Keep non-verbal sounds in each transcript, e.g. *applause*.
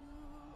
to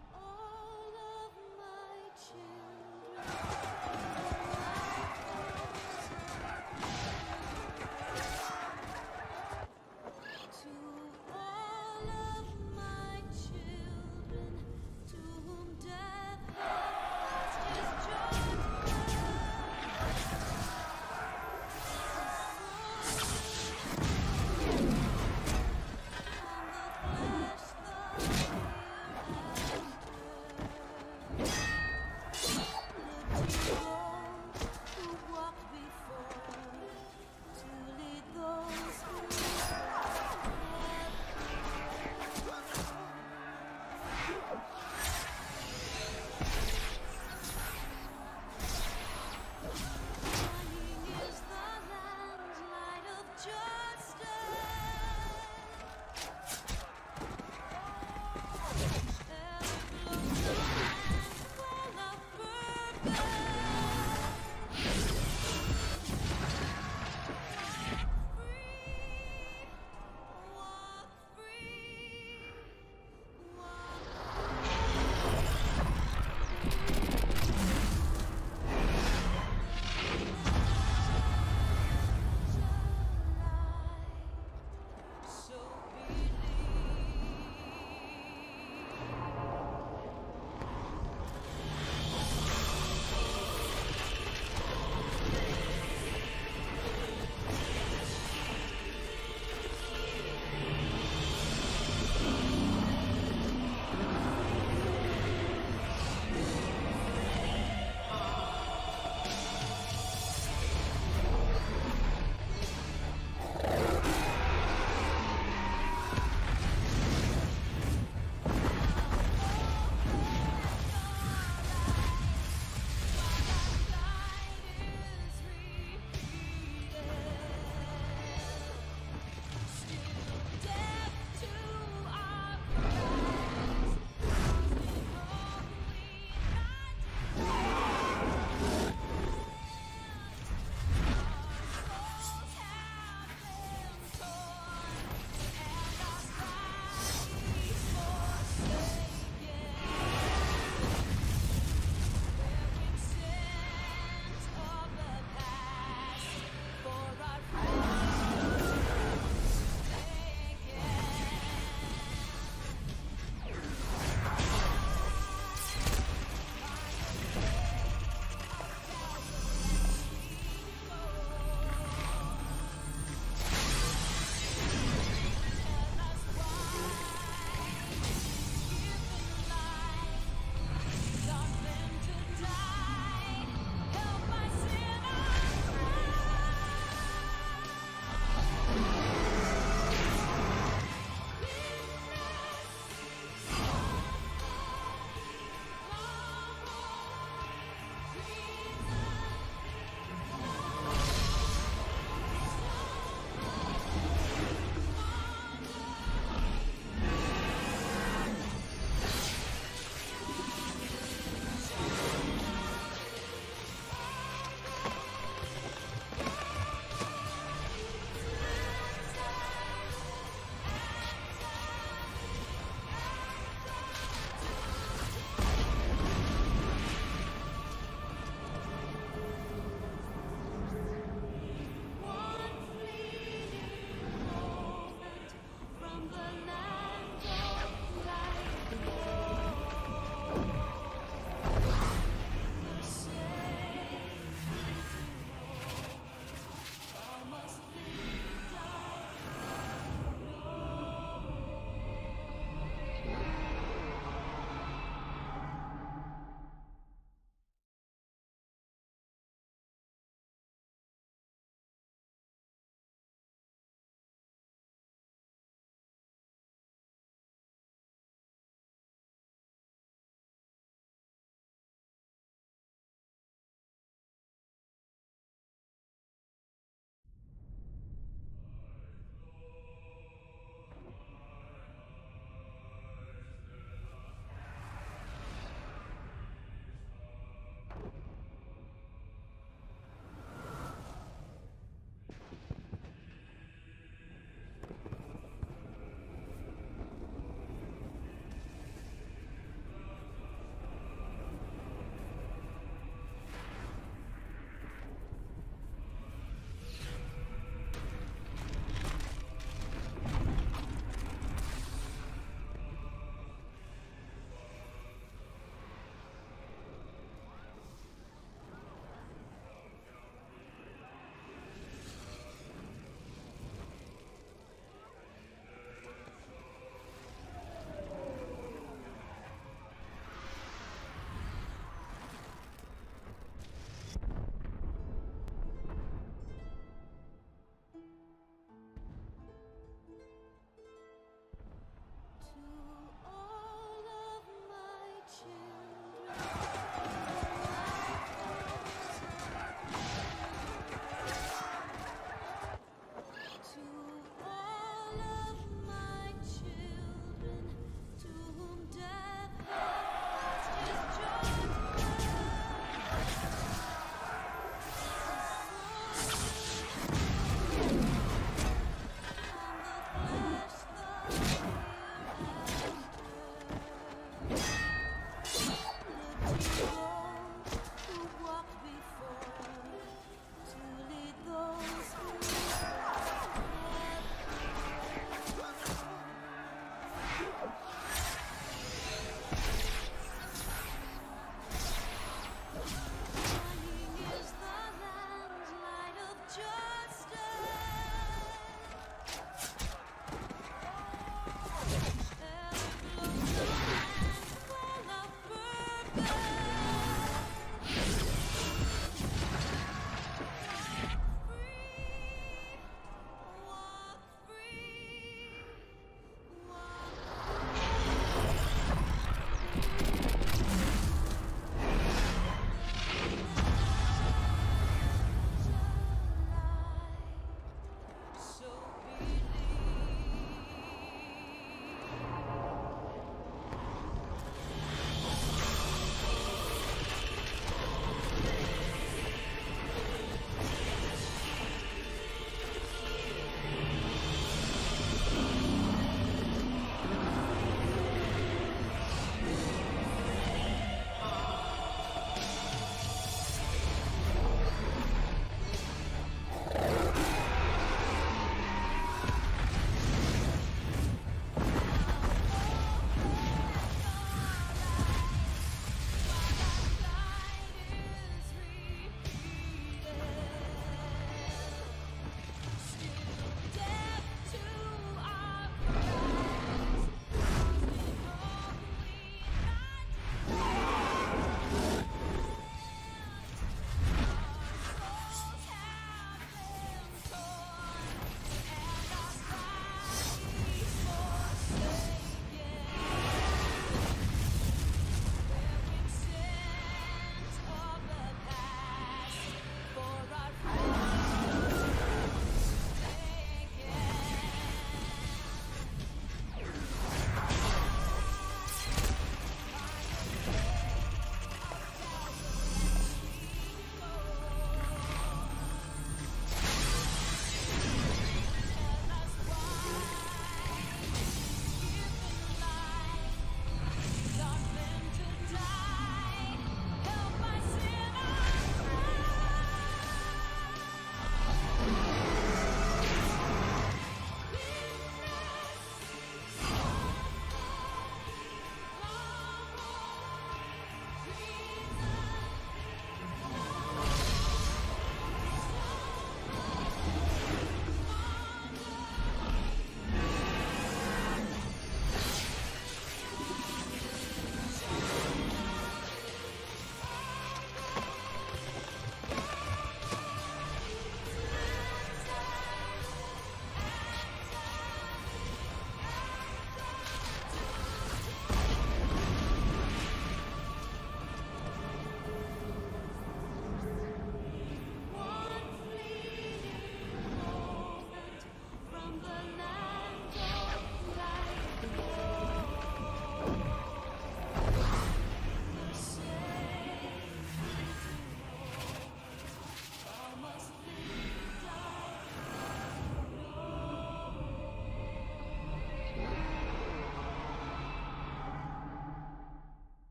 to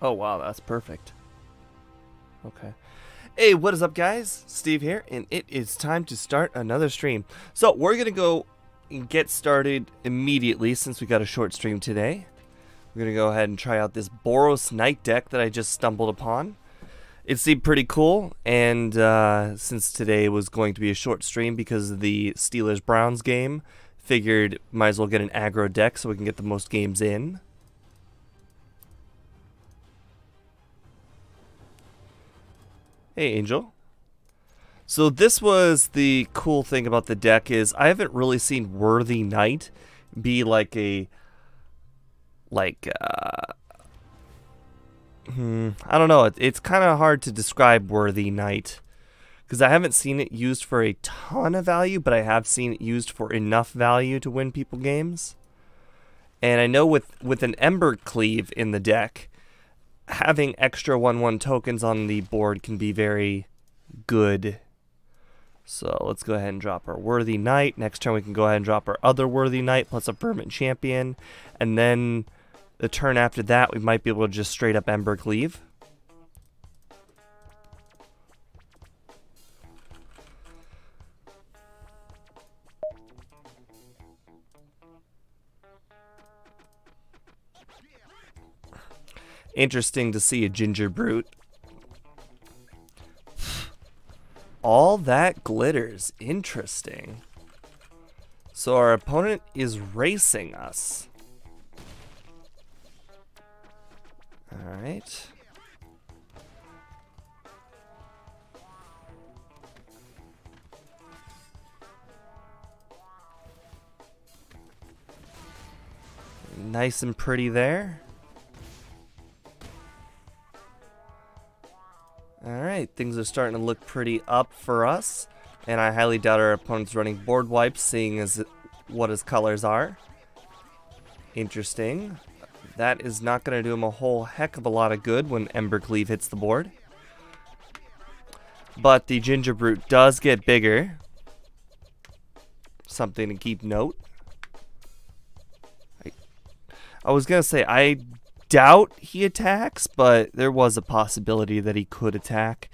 Oh wow, that's perfect. Okay. Hey, what is up guys? Steve here, and it is time to start another stream. So we're gonna go and get started immediately since we got a short stream today. We're gonna go ahead and try out this Boros Knight deck that I just stumbled upon. It seemed pretty cool, and uh, since today was going to be a short stream because of the Steelers Browns game, figured might as well get an aggro deck so we can get the most games in. Hey, Angel. So this was the cool thing about the deck is I haven't really seen Worthy Knight be like a like uh hmm, I don't know. It, it's kind of hard to describe Worthy Knight because I haven't seen it used for a ton of value, but I have seen it used for enough value to win people games. And I know with with an Embercleave in the deck, having extra 1-1 tokens on the board can be very good. So let's go ahead and drop our Worthy Knight. Next turn we can go ahead and drop our other Worthy Knight plus a Fervent Champion. And then the turn after that we might be able to just straight up Embercleave. Interesting to see a Gingerbrute. All that glitters. Interesting. So our opponent is racing us. Alright. Nice and pretty there. Alright, things are starting to look pretty up for us. And I highly doubt our opponent's running board wipes, seeing as what his colors are. Interesting. That is not going to do him a whole heck of a lot of good when Embercleave hits the board. But the Gingerbrute does get bigger. Something to keep note. I, I was going to say, I doubt he attacks, but there was a possibility that he could attack.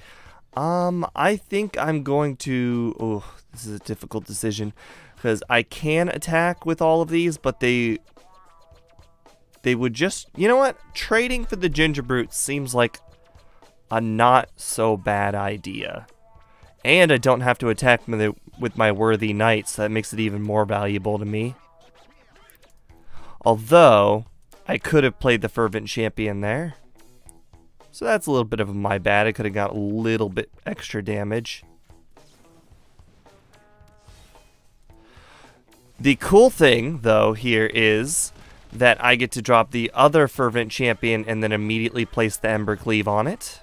Um, I think I'm going to... Oh, this is a difficult decision. Because I can attack with all of these, but they... They would just... You know what? Trading for the Gingerbrute seems like a not so bad idea. And I don't have to attack with my Worthy knights, so that makes it even more valuable to me. Although, I could have played the Fervent Champion there. So that's a little bit of my bad. I could have got a little bit extra damage. The cool thing, though, here is that I get to drop the other Fervent Champion and then immediately place the Embercleave on it.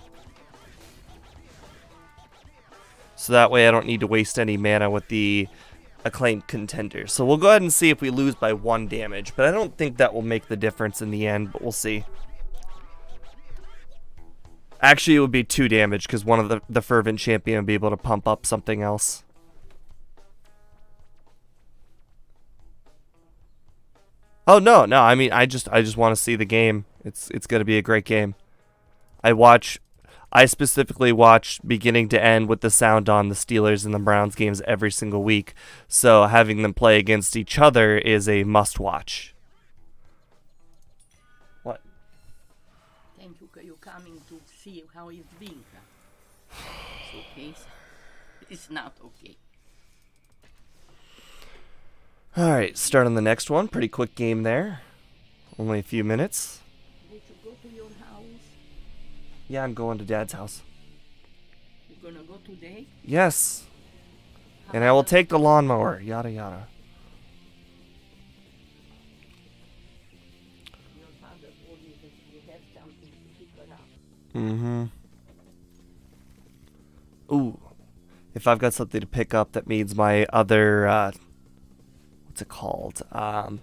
So that way I don't need to waste any mana with the acclaimed contender. So we'll go ahead and see if we lose by one damage, but I don't think that will make the difference in the end, but we'll see. Actually, it would be two damage because one of the, the Fervent Champion would be able to pump up something else. Oh no, no, I mean I just I just want to see the game. It's it's gonna be a great game. I watch I specifically watch beginning to end with the sound on the Steelers and the Browns games every single week, so having them play against each other is a must watch. What? Thank you for coming to see how it's been. It's okay. It's not okay. Alright, start on the next one. Pretty quick game there. Only a few minutes. Yeah, I'm going to Dad's house. You're gonna go today? Yes. And I will take the lawnmower. Yada yada. Mm-hmm. Ooh. If I've got something to pick up, that means my other, uh, what's it called? Um,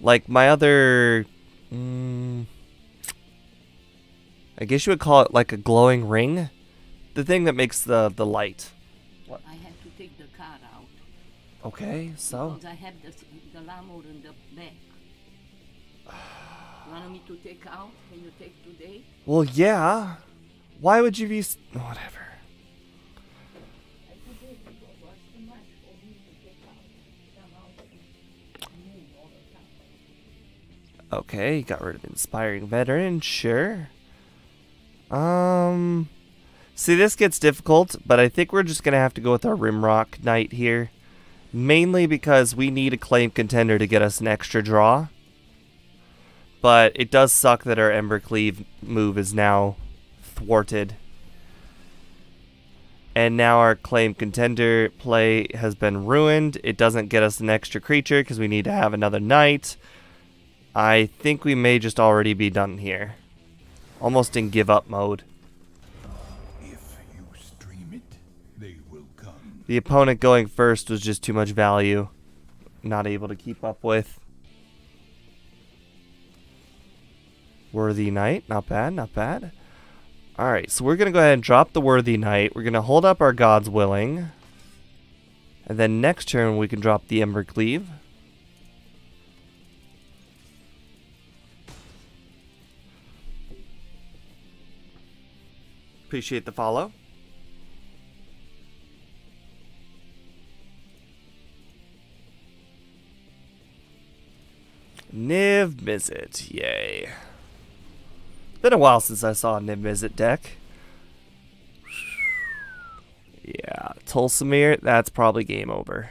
like my other, mm, I guess you would call it like a glowing ring. The thing that makes the, the light. What? I had to take the car out. Okay, so? Because I have the, the lawnmower in the back. You want me to take out? Can you take today? Well, yeah. Why would you be... s- Whatever. I today because it was too much for me to take out. Somehow to move all the time. Okay, got rid of inspiring veteran, sure. Um, see, this gets difficult, but I think we're just gonna have to go with our Rimrock Knight here, mainly because we need acclaimed contender to get us an extra draw. But it does suck that our Embercleave move is now thwarted. And now our claim contender play has been ruined. It doesn't get us an extra creature because we need to have another knight. I think we may just already be done here. Almost in give up mode. If you stream it, they will come. The opponent going first was just too much value. Not able to keep up with. Worthy Knight, not bad, not bad. Alright, so we're going to go ahead and drop the Worthy Knight. We're going to hold up our God's Willing. And then next turn we can drop the Embercleave. Appreciate the follow. Niv Mizzet, yay. Been a while since I saw a Niv Mizzet deck. Yeah, Tolsimir, that's probably game over.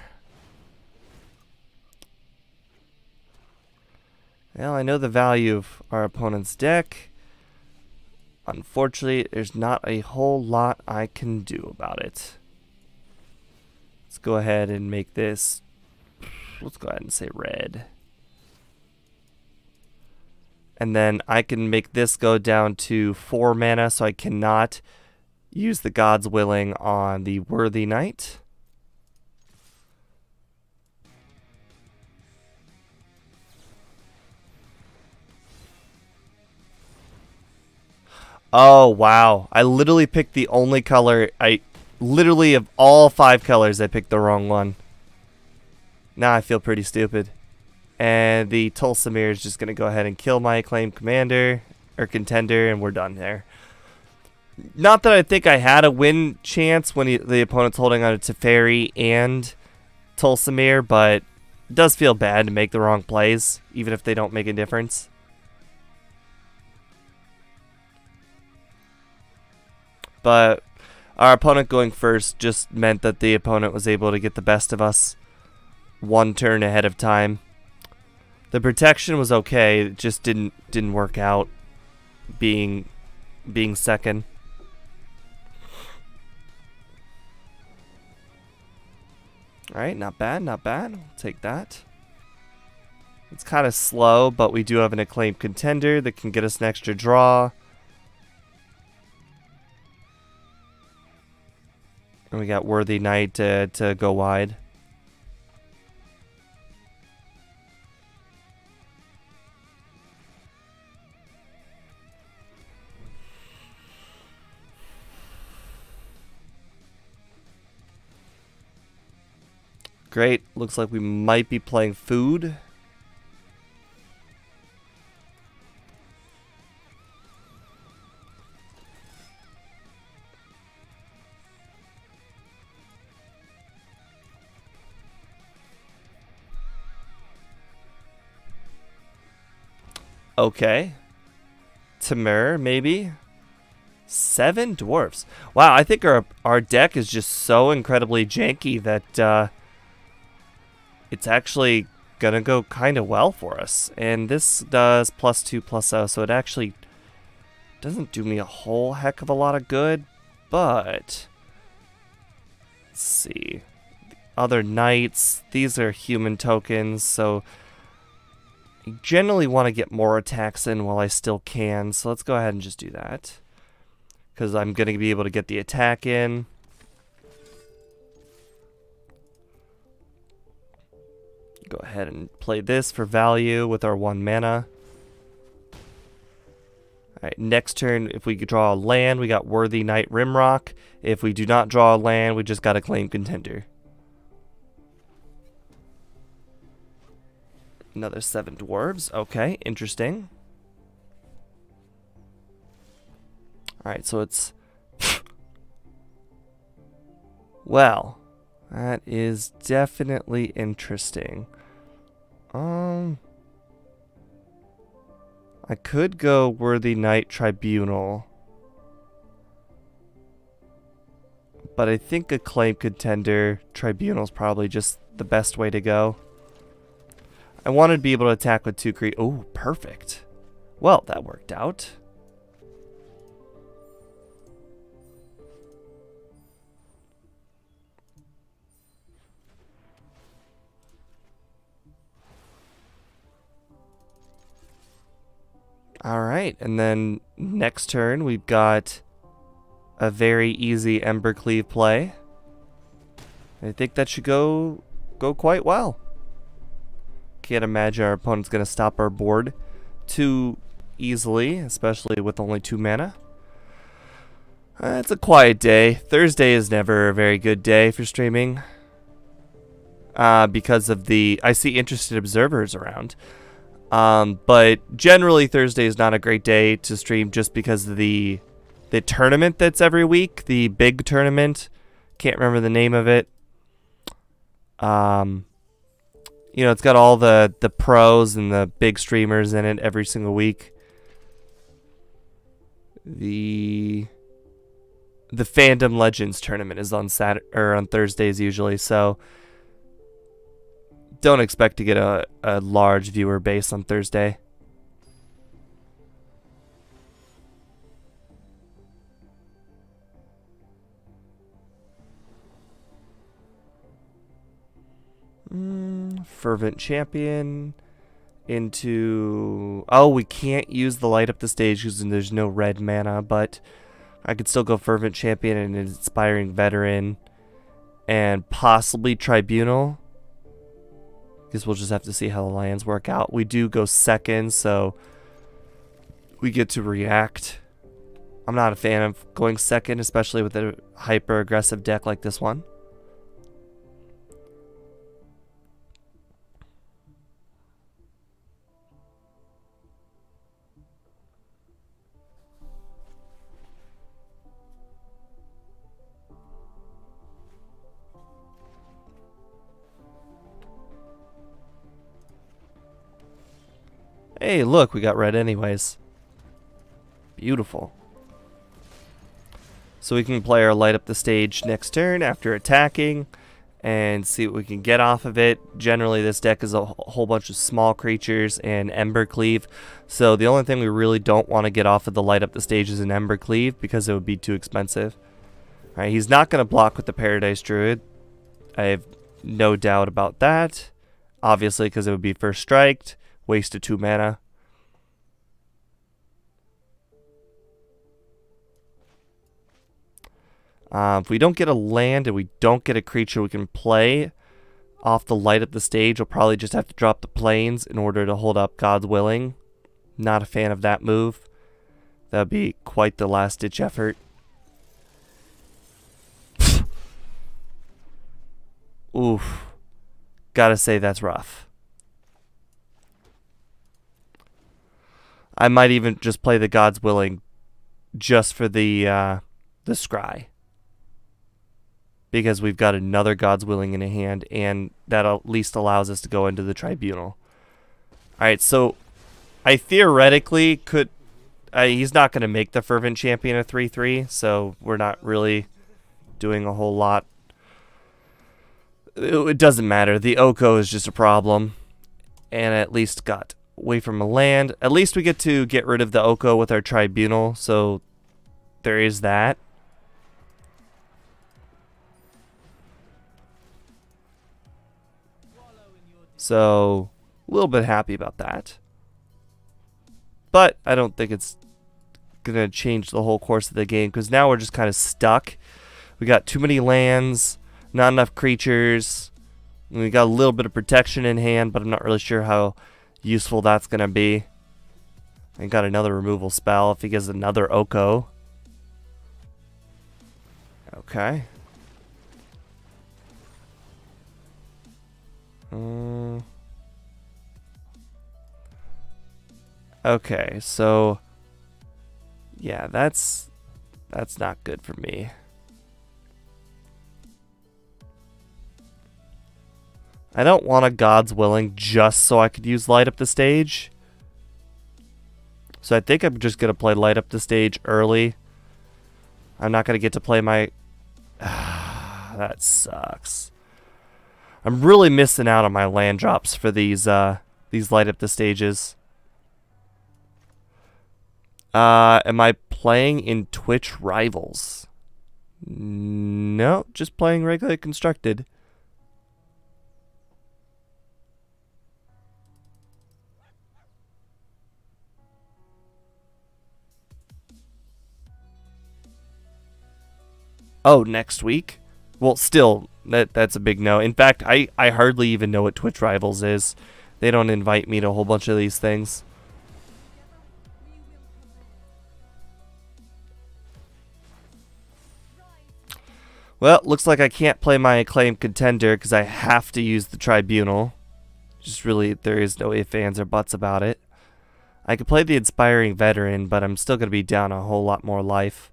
Well, I know the value of our opponent's deck. Unfortunately, there's not a whole lot I can do about it. Let's go ahead and make this. Let's go ahead and say red. And then I can make this go down to 4 mana, so I cannot use the God's Willing on the Worthy Knight. Oh, wow. I literally picked the only color. I literally, of all five colors, I picked the wrong one. Now I feel pretty stupid. And the Tolsimir is just going to go ahead and kill my acclaimed commander or contender, and we're done there. Not that I think I had a win chance when he, the opponent's holding on to Teferi and Tolsimir, but it does feel bad to make the wrong plays, even if they don't make a difference. But our opponent going first just meant that the opponent was able to get the best of us one turn ahead of time. The protection was okay, it just didn't didn't work out being being second. Alright, not bad, not bad. We'll take that. It's kind of slow, but we do have an acclaimed contender that can get us an extra draw. And we got Worthy Knight to, to go wide. Great. Looks like we might be playing food. Okay. Temur, maybe. Seven dwarfs. Wow, I think our our deck is just so incredibly janky that uh, it's actually gonna go kind of well for us. And this does plus two plus oh, so it actually doesn't do me a whole heck of a lot of good. But let's see, other knights. These are human tokens, so I generally want to get more attacks in while I still can. So let's go ahead and just do that because I'm gonna be able to get the attack in. Go ahead and play this for value with our one mana. Alright, next turn, if we draw a land, we got Worthy Knight Rimrock. If we do not draw a land, we just got acclaimed contender. Another seven dwarves. Okay, interesting. Alright, so it's... *laughs* well, that is definitely interesting. Um... I could go Worthy Knight Tribunal. But I think Acclaimed Contender Tribunal is probably just the best way to go. I wanted to be able to attack with two cre- Oh, perfect. Well, that worked out. Alright, and then next turn we've got a very easy Embercleave play. I think that should go go quite well. Can't imagine our opponent's going to stop our board too easily, especially with only two mana. Uh, it's a quiet day. Thursday is never a very good day for streaming. Uh, because of the... I see interested observers around. Um, but generally Thursday is not a great day to stream just because of the the tournament that's every week, the big tournament. Can't remember the name of it. Um, you know, it's got all the the pros and the big streamers in it every single week. The the Fandom Legends tournament is on Saturday or on Thursdays usually, so don't expect to get a, a large viewer base on Thursday. Fervent champion into oh we can't use the light up the stage because there's no red mana but I could still go fervent champion and inspiring veteran and possibly tribunal guess we'll just have to see how the Lions work out. We do go second, so we get to react. I'm not a fan of going second, especially with a hyper aggressive deck like this one. Hey, look, we got red anyways. Beautiful. So we can play our light up the stage next turn after attacking and see what we can get off of it. Generally, this deck is a whole bunch of small creatures and Embercleave. So the only thing we really don't want to get off of the light up the stage is an Embercleave because it would be too expensive. All right, he's not going to block with the Paradise Druid. I have no doubt about that. Obviously, because it would be first striked. Wasted two mana. Uh, if we don't get a land and we don't get a creature we can play off the light of the stage, we'll probably just have to drop the planes in order to hold up God's Willing. Not a fan of that move. That would be quite the last ditch effort. *laughs* Oof. Gotta say that's rough. I might even just play the God's Willing just for the uh, the scry. Because we've got another God's Willing in a hand, and that at least allows us to go into the Tribunal. Alright, so I theoretically could... Uh, he's not going to make the Fervent Champion a 3-3, so we're not really doing a whole lot. It, it doesn't matter. The Oko is just a problem. And at least got away from a land. At least we get to get rid of the Oko with our Tribunal, so there is that. So, a little bit happy about that. But I don't think it's going to change the whole course of the game because now we're just kind of stuck. We got too many lands, not enough creatures. We got a little bit of protection in hand, but I'm not really sure how useful that's going to be. I got another removal spell if he gets another Oko. Okay. Uh, okay, so... Yeah, that's That's not good for me. I don't want a God's Willing just so I could use Light Up the Stage. So I think I'm just going to play Light Up the Stage early. I'm not going to get to play my... *sighs* that sucks. I'm really missing out on my land drops for these, uh, these Light Up the Stages. Uh, am I playing in Twitch Rivals? No, just playing regularly constructed. Oh, next week? Well, still, that that's a big no. In fact, I, I hardly even know what Twitch Rivals is. They don't invite me to a whole bunch of these things. Well, looks like I can't play my acclaimed contender because I have to use the tribunal. Just really, there is no ifs, ands, or buts about it. I could play the inspiring veteran, but I'm still going to be down a whole lot more life.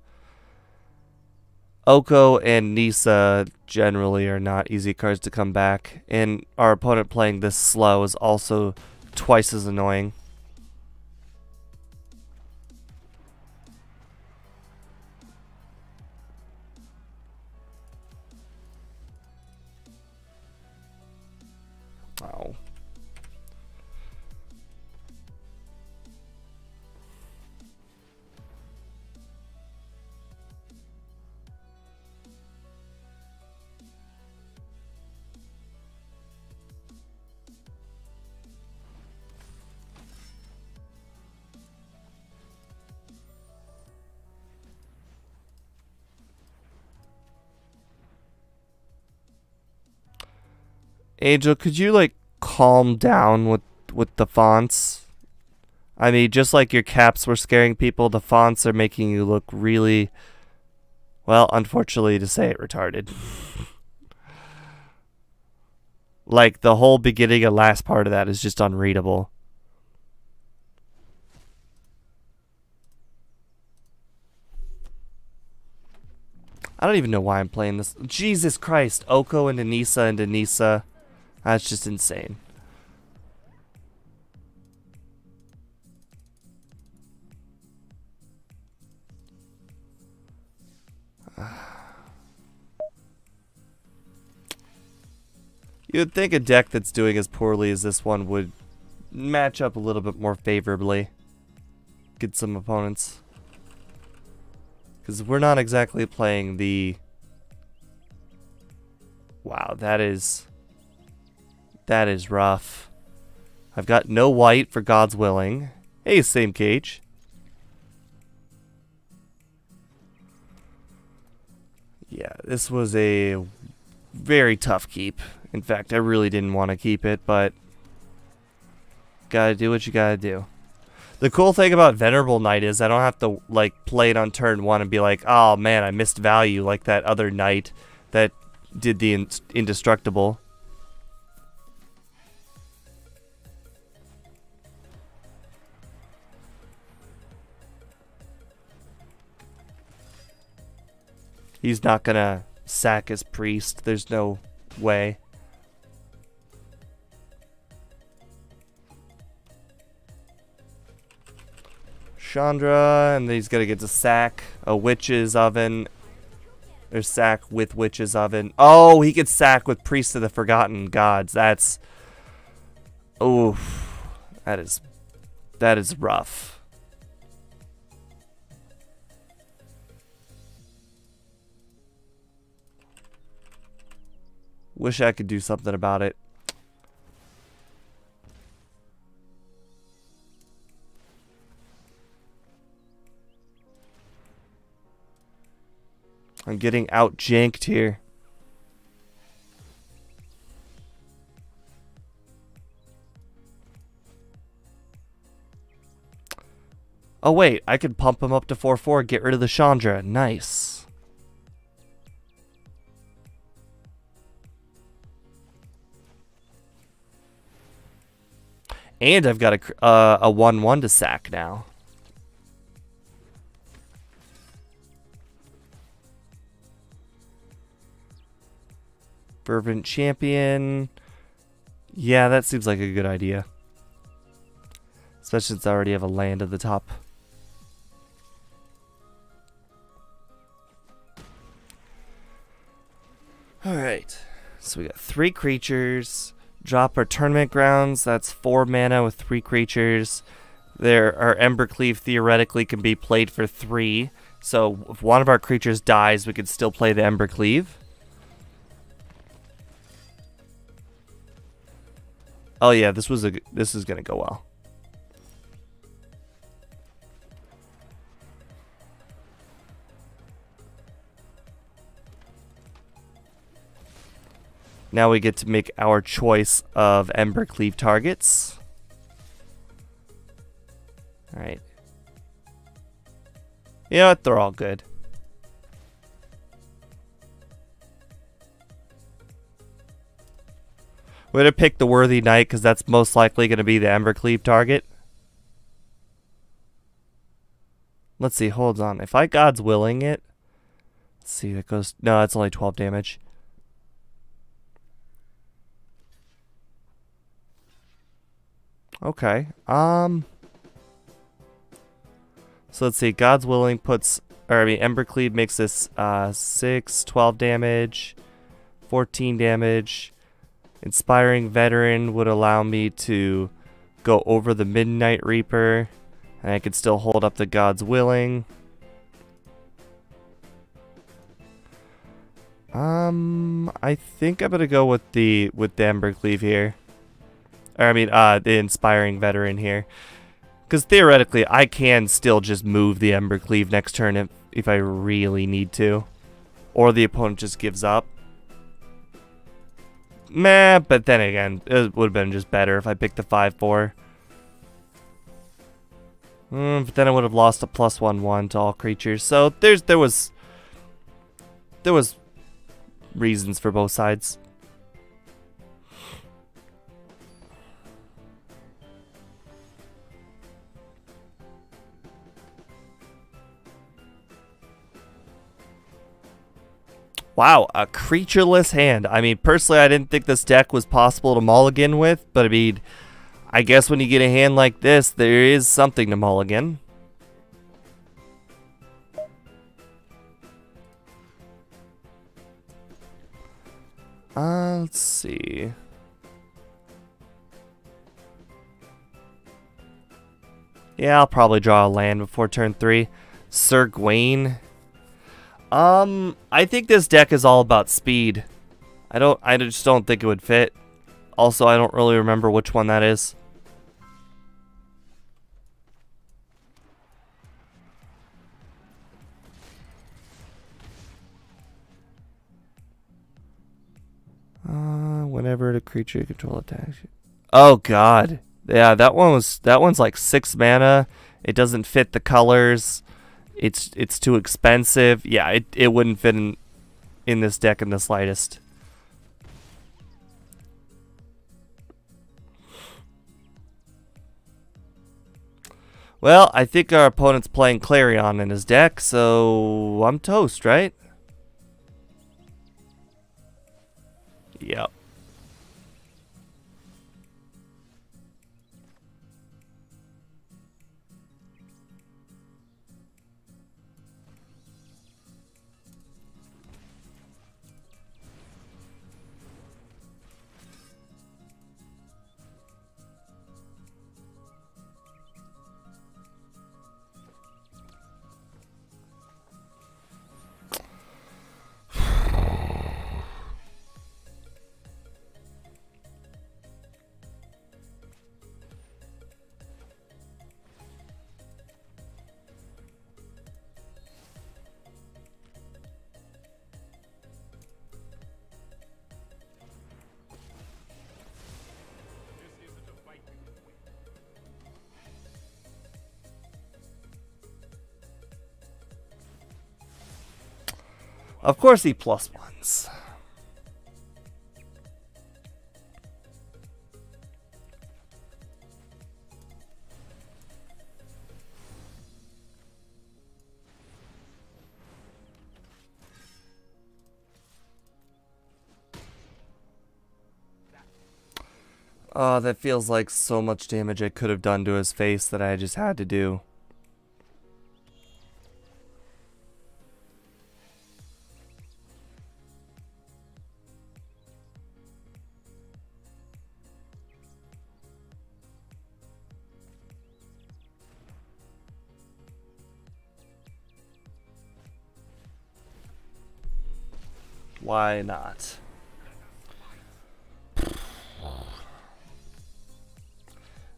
Oko and Nissa generally are not easy cards to come back, and our opponent playing this slow is also twice as annoying. Angel, could you like calm down with with the fonts? I mean, just like your caps were scaring people, the fonts are making you look really well, unfortunately to say it retarded. *laughs* like the whole beginning and last part of that is just unreadable. I don't even know why I'm playing this. Jesus Christ, Oko and Anissa and Anissa. That's just insane. *sighs* You'd think a deck that's doing as poorly as this one would match up a little bit more favorably. Get some opponents. Because we're not exactly playing the... Wow, that is... That is rough. I've got no white for God's willing. Hey, same cage. Yeah, this was a very tough keep. In fact, I really didn't want to keep it, but gotta do what you gotta do. The cool thing about Venerable Knight is I don't have to like play it on turn one and be like, oh man, I missed value like that other knight that did the indestructible. He's not gonna sack his priest. There's no way. Chandra, and he's gonna get to sack a witch's oven. Or sack with witch's oven. Oh, he could sack with priest of the forgotten gods. That's oh, that is that is rough. Wish I could do something about it. I'm getting out janked here. Oh wait, I could pump him up to 4-4, get rid of the Chandra. Nice. And I've got a, uh, a 1-1 to sack now. Fervent Champion. Yeah, that seems like a good idea. Especially since I already have a land at the top. Alright. So we got three creatures. Drop our tournament grounds. That's four mana with three creatures. There, our Embercleave theoretically can be played for three. So if one of our creatures dies, we could still play the Embercleave. Oh yeah, this was a this is gonna go well. Now we get to make our choice of Embercleave targets. Alright. You know what? They're all good. We're going to pick the Worthy Knight because that's most likely going to be the Embercleave target. Let's see, hold on. If I God's Willing it... Let's see, that goes... No, that's only 12 damage. Okay. Um. So let's see. God's Willing puts, or I mean, Embercleave makes this uh, 6, 12 damage, 14 damage. Inspiring Veteran would allow me to go over the Midnight Reaper, and I could still hold up the God's Willing. Um, I think I'm gonna go with the with the Embercleave here. Or, I mean, uh, the inspiring veteran here. Because theoretically, I can still just move the Embercleave next turn if, if I really need to. Or the opponent just gives up. Meh, but then again, it would have been just better if I picked the 5-4. Mm, but then I would have lost a plus 1-1 to all creatures. So there's there was there was reasons for both sides. Wow, a creatureless hand. I mean, personally, I didn't think this deck was possible to mulligan with, but I mean, I guess when you get a hand like this, there is something to mulligan. Uh, let's see. Yeah, I'll probably draw a land before turn 3. Sir Gawain um, I think this deck is all about speed. I don't, I just don't think it would fit. Also, I don't really remember which one that is. Uh, whenever the creature control attacks. Oh god. Yeah, that one was that one's like 6 mana. It doesn't fit the colors it's it's too expensive. Yeah, it, it wouldn't fit in in this deck in the slightest. Well, I think our opponent's playing Clarion in his deck, so I'm toast, right? Yep. Of course he plus ones. Oh, that feels like so much damage I could have done to his face that I just had to do. Why not?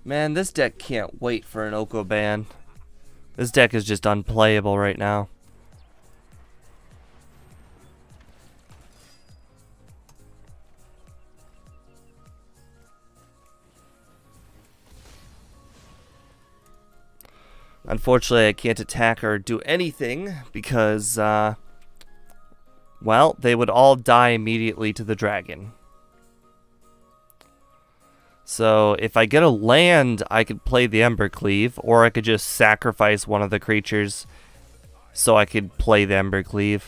Man, this deck can't wait for an Oko ban. This deck is just unplayable right now. Unfortunately, I can't attack or do anything because, uh, well, they would all die immediately to the dragon. So if I get a land, I could play the Embercleave, or I could just sacrifice one of the creatures so I could play the Embercleave.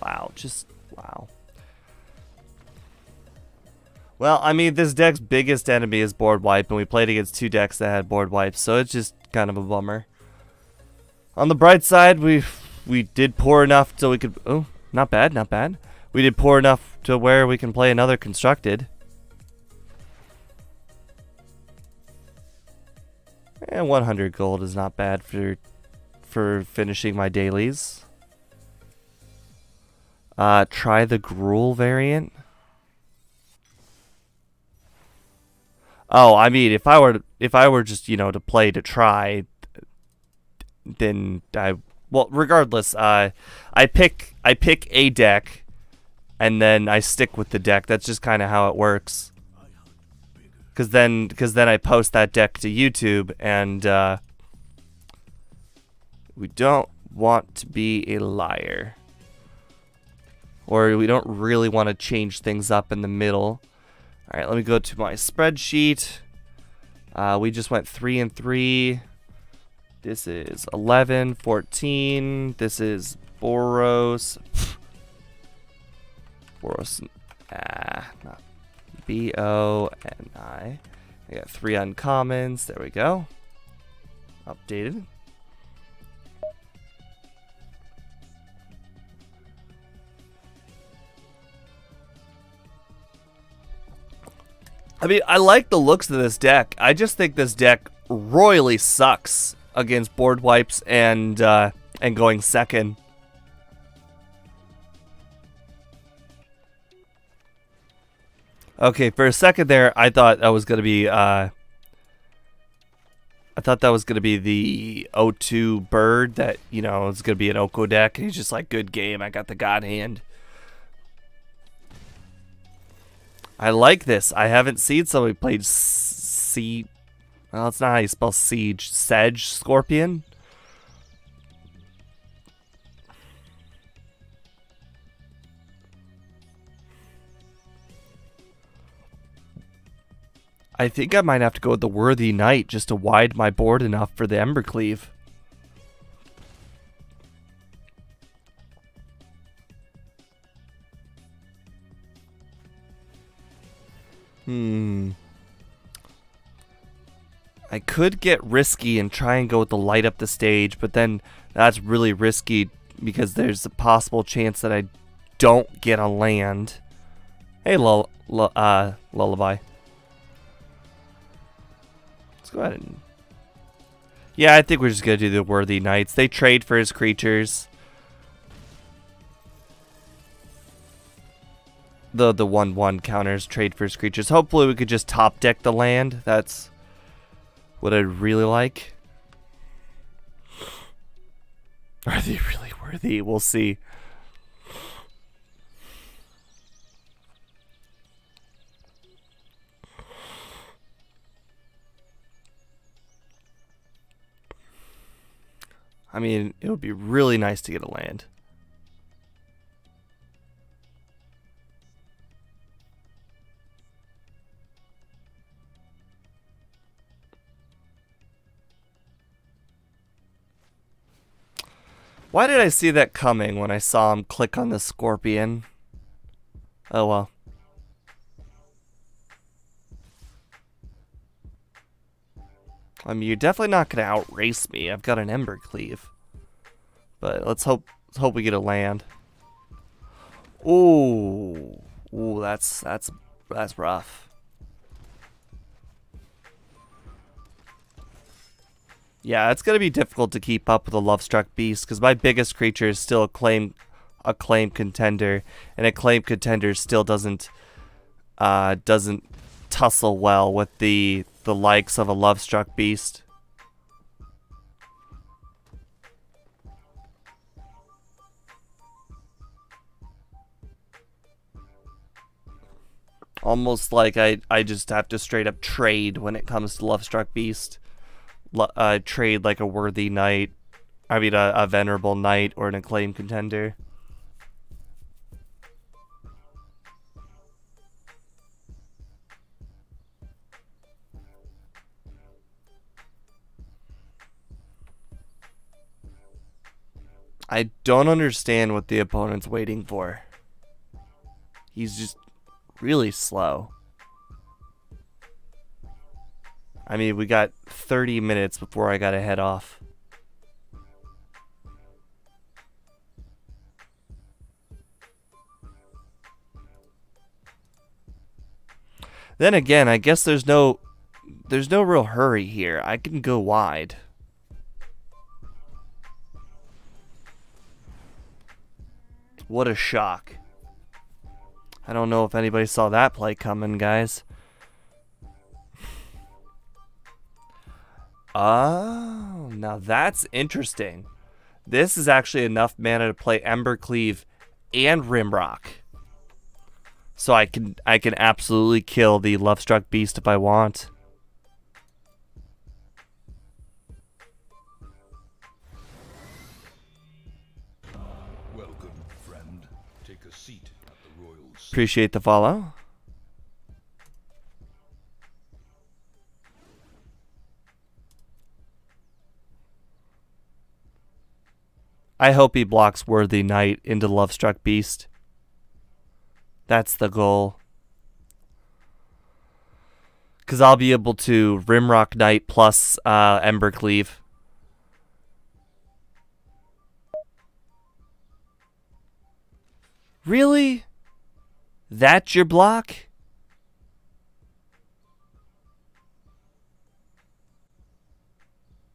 Wow, just wow. Well, I mean, this deck's biggest enemy is board wipe, and we played against two decks that had board wipes, so it's just kind of a bummer. On the bright side, we we did poor enough so we could. Oh, not bad, not bad. We did poor enough to where we can play another constructed. And 100 gold is not bad for for finishing my dailies. Uh, try the Gruul variant. Oh, I mean, if I were if I were just you know to play to try, then I well regardless, uh, I pick I pick a deck, and then I stick with the deck. That's just kind of how it works. Cause then, cause then I post that deck to YouTube, and uh, we don't want to be a liar, or we don't really want to change things up in the middle. All right, let me go to my spreadsheet. Uh, we just went three and three. This is 11, 14. This is Boros. Boros. Ah, not B O N I. I got three uncommons. There we go. Updated. I mean, I like the looks of this deck. I just think this deck royally sucks against board wipes and uh, and going second. Okay, for a second there, I thought that was gonna be. Uh, I thought that was gonna be the O2 bird that you know is gonna be an Oko deck. He's just like, good game. I got the God Hand. I like this. I haven't seen somebody played Sea. Well, it's not how you spell siege. Sedge Scorpion. I think I might have to go with the Worthy Knight just to wide my board enough for the Embercleave. Hmm. I could get risky and try and go with the light up the stage, but then that's really risky because there's a possible chance that I don't get a land. Hey, lull, uh, Lullaby. Let's go ahead and... Yeah, I think we're just going to do the Worthy Knights. They trade for his creatures. The the 1-1 counters trade for his creatures. Hopefully we could just top deck the land. That's what I'd really like. Are they really worthy? We'll see. I mean, it would be really nice to get a land. Why did I see that coming when I saw him click on the scorpion? Oh well. I mean, you're definitely not gonna outrace me. I've got an Embercleave. But let's hope let's hope we get a land. Ooh. Ooh, that's that's that's rough. Yeah, it's gonna be difficult to keep up with a Lovestruck Beast because my biggest creature is still a claim, acclaimed contender, and acclaimed contender still doesn't, uh, doesn't tussle well with the the likes of a Lovestruck Beast. Almost like I, I just have to straight up trade when it comes to Lovestruck Beast. Uh, trade like a worthy knight. I mean, a, a venerable knight or an acclaimed contender. I don't understand what the opponent's waiting for. He's just really slow. I mean, we got 30 minutes before I gotta head off. Then again, I guess there's no there's no real hurry here. I can go wide. What a shock. I don't know if anybody saw that play coming, guys. Oh, now that's interesting. This is actually enough mana to play Embercleave and Rimrock. So I can I can absolutely kill the Lovestruck Beast if I want. Welcome, friend. Take a seat at the royal Appreciate the follow. I hope he blocks Worthy Knight into Lovestruck Beast. That's the goal. Because I'll be able to Rimrock Knight plus uh, Embercleave. Really? That's your block?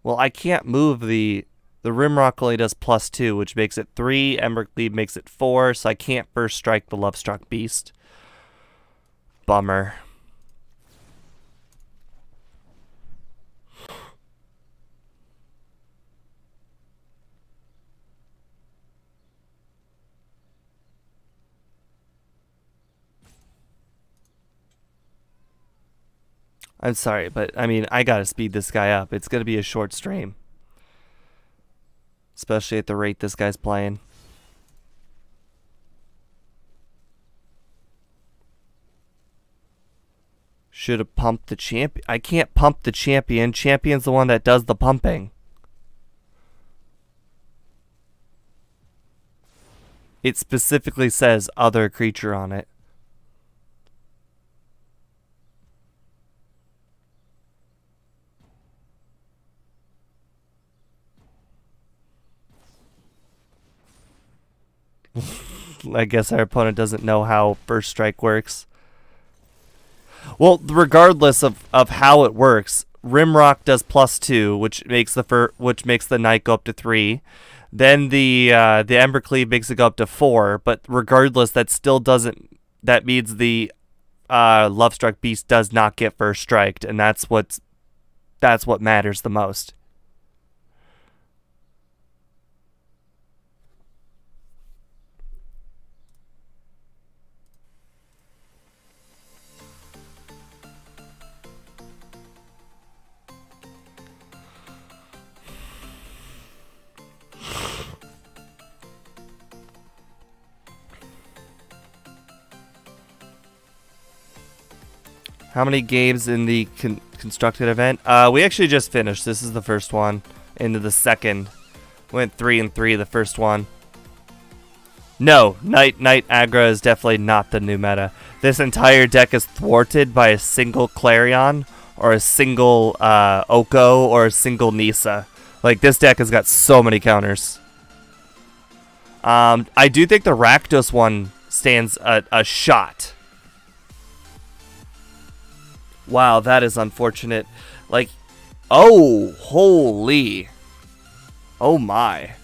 Well, I can't move the... The Rimrock only does plus two, which makes it three. Embercleave makes it four, so I can't first strike the Lovestruck Beast. Bummer. I'm sorry, but I mean, I gotta speed this guy up. It's gonna be a short stream. Especially at the rate this guy's playing. Should have pumped the champion. I can't pump the champion. Champion's the one that does the pumping. It specifically says other creature on it. *laughs* I guess our opponent doesn't know how first strike works. Well, regardless of, of how it works, Rimrock does plus two, which makes the fir- which makes the knight go up to three. Then the uh, the Embercleave makes it go up to four. But regardless, that still doesn't. That means the uh, Lovestruck Beast does not get first striked, and that's what's that's what matters the most. How many games in the con constructed event? Uh, we actually just finished. This is the first one into the second Went three and three the first one. No, Night Night Aggro is definitely not the new meta. This entire deck is thwarted by a single Clarion or a single uh, Oko or a single Nissa. Like this deck has got so many counters. Um, I do think the Rakdos one stands a, a shot. Wow, that is unfortunate. Like, oh, holy. Oh my.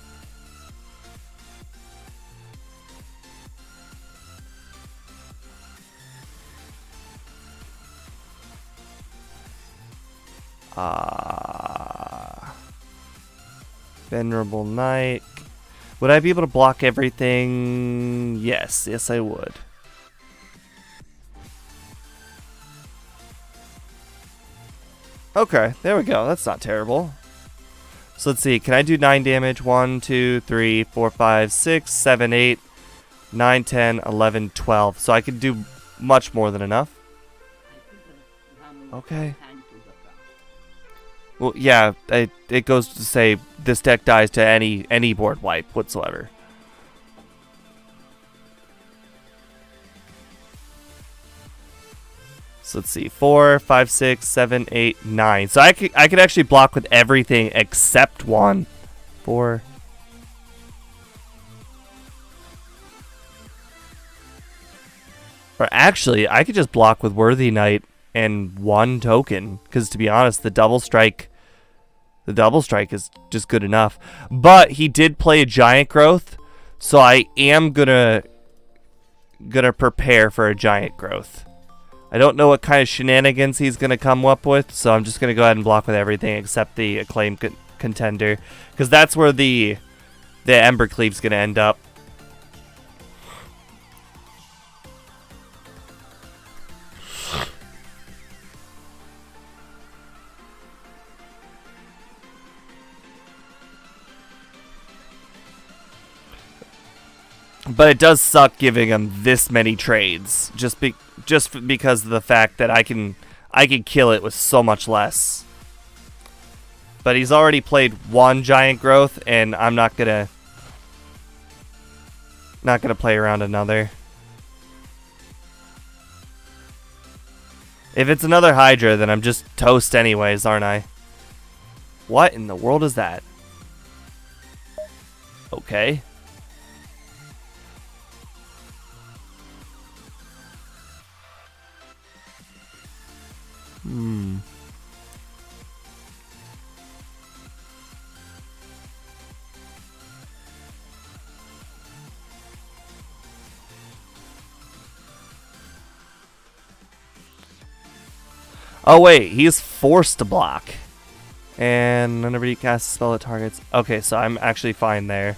Ah. Venerable Knight. Would I be able to block everything? Yes, yes I would. Okay, there we go. That's not terrible. So let's see. Can I do 9 damage? 1, 2, 3, 4, 5, 6, 7, 8, 9, 10, 11, 12. So I could do much more than enough. Okay. Well, yeah, it, it goes to say this deck dies to any any board wipe whatsoever. So let's see, four, five, six, seven, eight, nine. So I could I could actually block with everything except one. Four. Or actually, I could just block with Worthy Knight and one token. Because to be honest, the double strike the double strike is just good enough. But he did play a giant growth, so I am gonna gonna prepare for a giant growth. I don't know what kind of shenanigans he's gonna come up with, so I'm just gonna go ahead and block with everything except the acclaimed con contender, because that's where the the Embercleave's gonna end up. But it does suck giving him this many trades, just be just because of the fact that I can I can kill it with so much less. But he's already played one giant growth, and I'm not gonna not gonna play around another. If it's another Hydra, then I'm just toast anyways, aren't I? What in the world is that? Okay. Hmm. Oh wait, he's forced to block. And whenever you cast a spell at targets. Okay, so I'm actually fine there.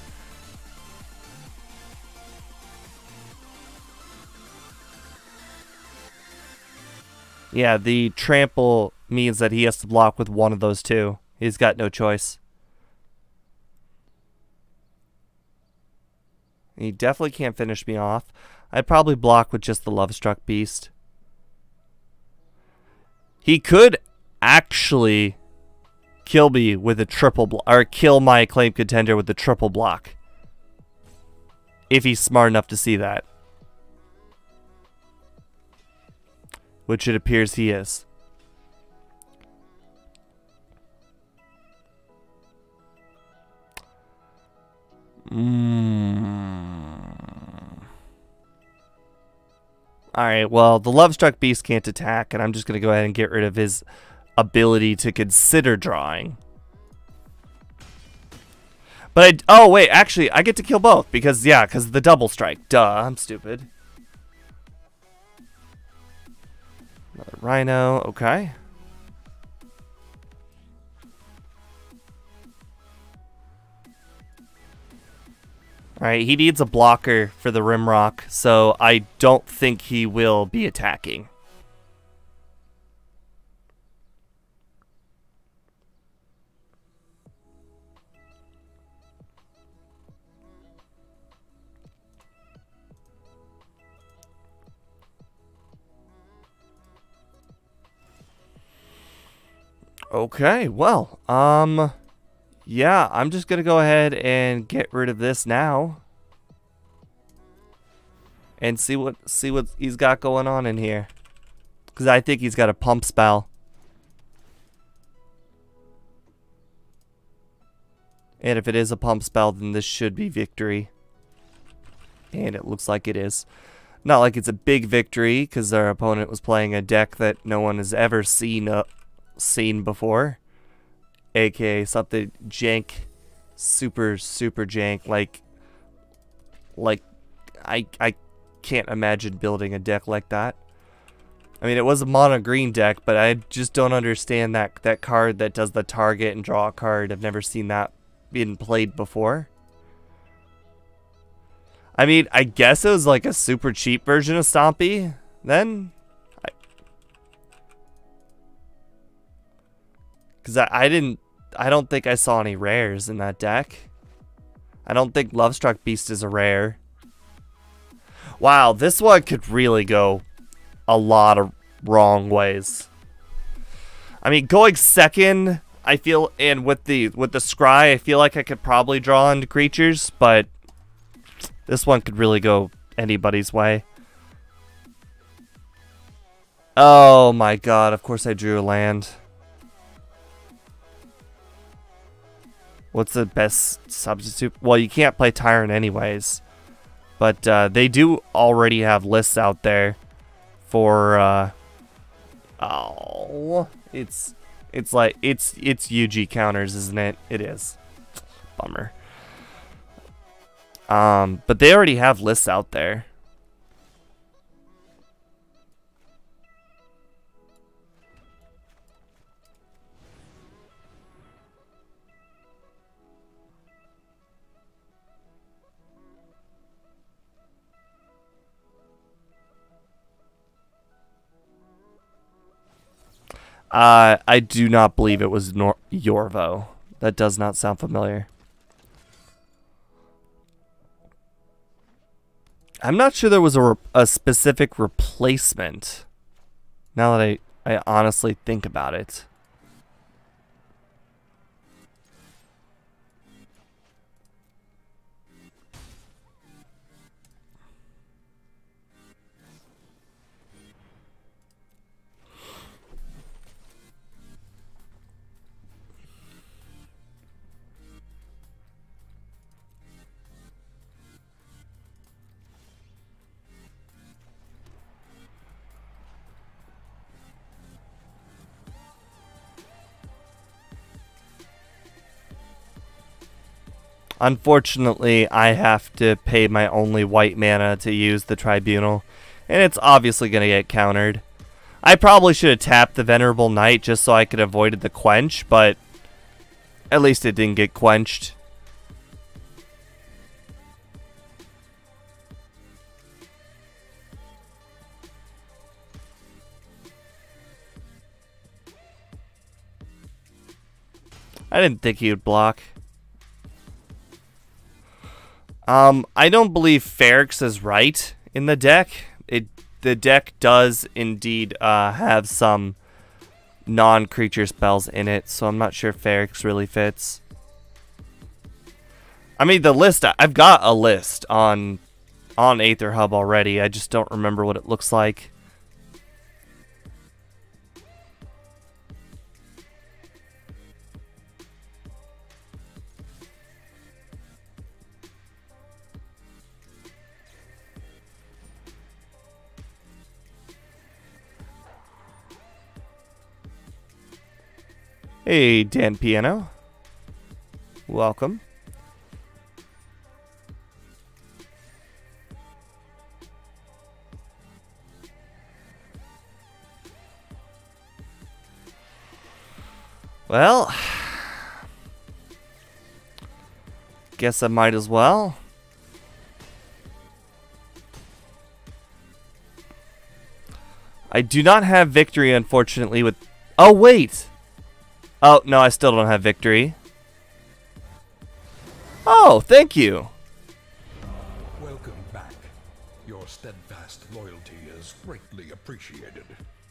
Yeah, the trample means that he has to block with one of those two. He's got no choice. He definitely can't finish me off. I'd probably block with just the Lovestruck Beast. He could actually kill me with a triple block, or kill my acclaimed contender with a triple block. If he's smart enough to see that. Which it appears he is. Mm. Alright, well, the Lovestruck Beast can't attack, and I'm just going to go ahead and get rid of his ability to consider drawing. But I, oh wait, actually, I get to kill both because yeah, because the double strike. Duh, I'm stupid. Another rhino, okay. Alright, he needs a blocker for the Rimrock, so I don't think he will be attacking. Okay, well, um, yeah, I'm just gonna go ahead and get rid of this now. And see what see what he's got going on in here. Cause I think he's got a pump spell. And if it is a pump spell, then this should be victory. And it looks like it is. Not like it's a big victory, because our opponent was playing a deck that no one has ever seen seen before. AKA something jank, super, super jank, like, like, I, I can't imagine building a deck like that. I mean, it was a mono green deck, but I just don't understand that that card that does the target and draw a card. I've never seen that being played before. I mean, I guess it was like a super cheap version of Stompy then. Because I, I, didn't, I don't think I saw any rares in that deck. I don't think Lovestruck Beast is a rare. Wow, this one could really go a lot of wrong ways. I mean, going second, I feel, and with the with the scry, I feel like I could probably draw into creatures, but this one could really go anybody's way. Oh my god, of course I drew a land. What's the best substitute? Well, you can't play Tyrant anyways. But uh, they do already have lists out there for uh, oh, it's it's like it's it's UG counters, isn't it? It is. Bummer. Um, but they already have lists out there. Uh, I do not believe it was Nor Yorvo. That does not sound familiar. I'm not sure there was a, a specific replacement. Now that I, I honestly think about it. Unfortunately, I have to pay my only white mana to use the Tribunal, and it's obviously going to get countered. I probably should have tapped the Venerable Knight just so I could avoided the Quench, but at least it didn't get quenched. I didn't think he would block. Um, I don't believe Ferrex is right in the deck. It the deck does indeed uh, have some non-creature spells in it, so I'm not sure Ferrex really fits. I mean, the list I've got a list on on Aetherhub already. I just don't remember what it looks like. Hey, Dan Piano. Welcome. Well, guess I might as well. I do not have victory, unfortunately, with... Oh, wait! Oh, no, I still don't have victory. Oh, thank you. Welcome back. Your steadfast loyalty is greatly appreciated.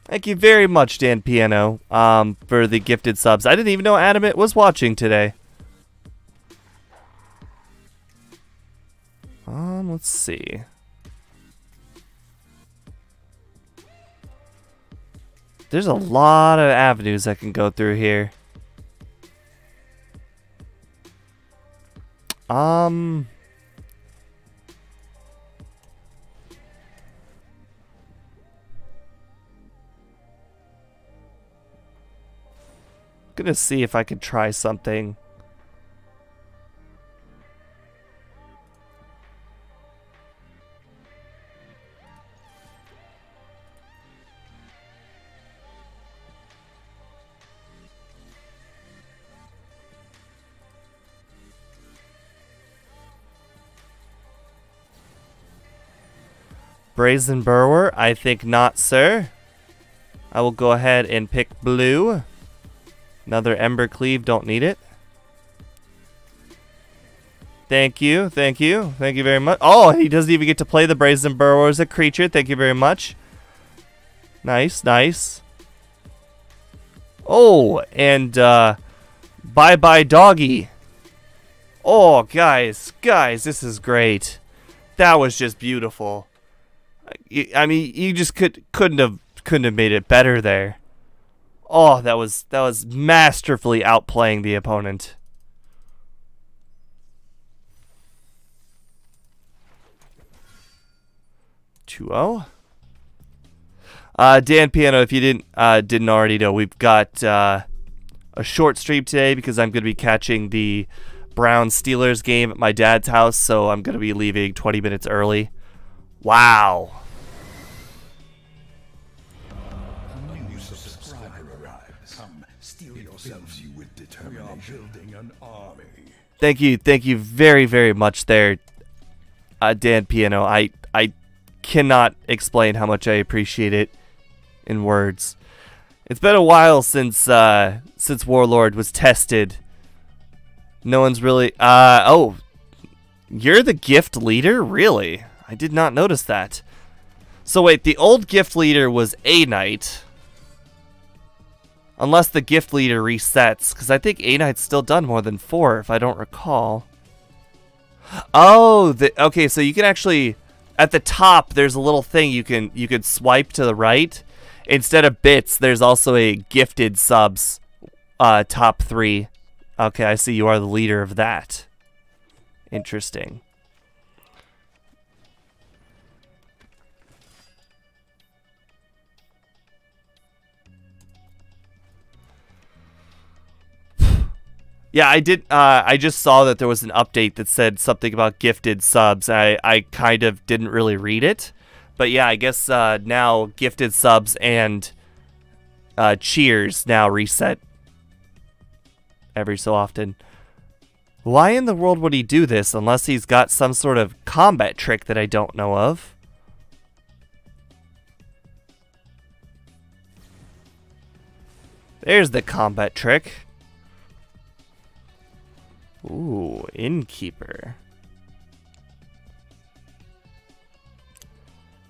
Thank you very much, Dan Piano, um, for the gifted subs. I didn't even know Adamant was watching today. Um, let's see. There's a lot of avenues I can go through here. Um. Gonna see if I can try something. Brazen Borrower, I think not, sir. I will go ahead and pick blue. Another Embercleave, don't need it. Thank you, thank you, thank you very much. Oh, he doesn't even get to play the Brazen Borrower as a creature. Thank you very much. Nice, nice. Oh, and uh, bye bye doggy. Oh, guys, guys, this is great. That was just beautiful. I mean, you just could couldn't have couldn't have made it better there. Oh, that was that was masterfully outplaying the opponent. Two zero. Uh, Dan Piano, if you didn't uh, didn't already know, we've got uh, a short stream today because I'm going to be catching the Brown Steelers game at my dad's house, so I'm going to be leaving 20 minutes early. Wow. Thank you, thank you very, very much there, uh, Dan Piano. I I cannot explain how much I appreciate it in words. It's been a while since uh, since Warlord was tested. No one's really. Uh oh, you're the gift leader, really? I did not notice that. So wait, the old gift leader was a knight. Unless the gift leader resets, because I think A Knight's still done more than four, if I don't recall. Oh, the, okay, so you can actually, at the top, there's a little thing you can you can swipe to the right. Instead of bits, there's also a gifted subs uh, top three. Okay, I see you are the leader of that. Interesting. Yeah, I did. Uh, I just saw that there was an update that said something about gifted subs. I, I kind of didn't really read it, but yeah, I guess uh, now gifted subs and uh, cheers now reset every so often. Why in the world would he do this unless he's got some sort of combat trick that I don't know of? There's the combat trick. Ooh, Innkeeper.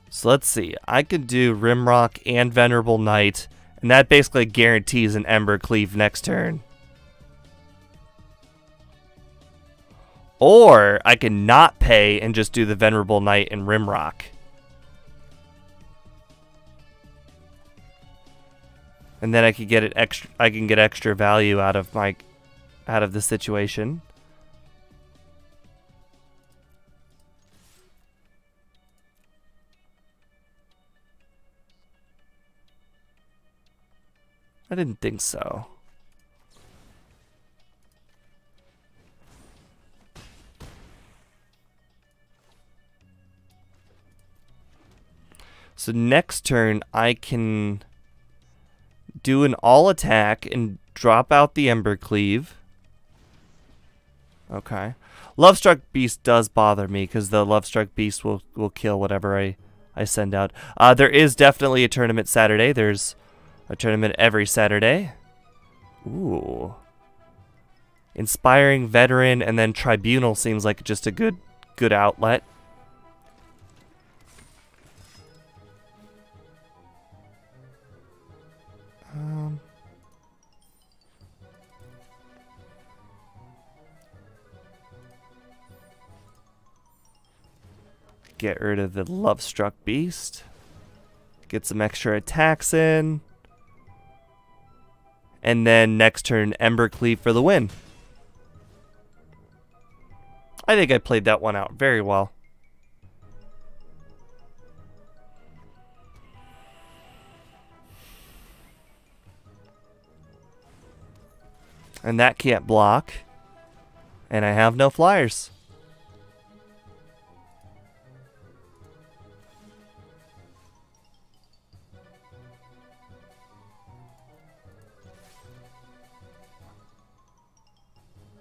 So let's see. I could do Rimrock and Venerable Knight, and that basically guarantees an Embercleave next turn. Or I can not pay and just do the Venerable Knight and Rimrock. And then I could get it extra I can get extra value out of my out of the situation. I didn't think so. So next turn, I can do an all attack and drop out the Embercleave. Okay. Lovestruck Beast does bother me because the Lovestruck Beast will, will kill whatever I, I send out. Uh, there is definitely a tournament Saturday. There's a tournament every Saturday. Ooh. Inspiring Veteran and then Tribunal seems like just a good good outlet. Get rid of the Lovestruck Beast. Get some extra attacks in. And then next turn, Embercleave for the win. I think I played that one out very well. And that can't block. And I have no flyers.